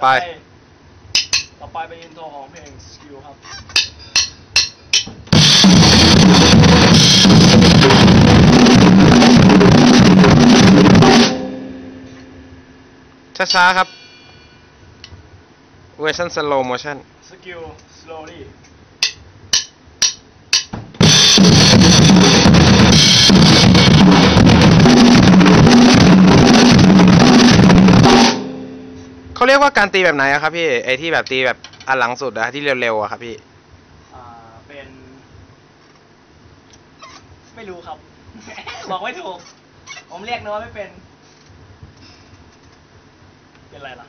ไป ต่อไปเป็นอินโทรของเพลงสกิลครับช้าๆครับ เวอร์ชันสโลโมชั่นสกิล slowly เขาเรียกว่าการตีแบบไหนอะครับพี่ไอที่แบบตีแบบอันหลังสุดอะที่เร็วๆอะครับพี่อ่าเป็น ไม่รู้ครับ บอกไม่ถูก ผมเรียกเนื้อไม่เป็น เป็นอะไรล่ะ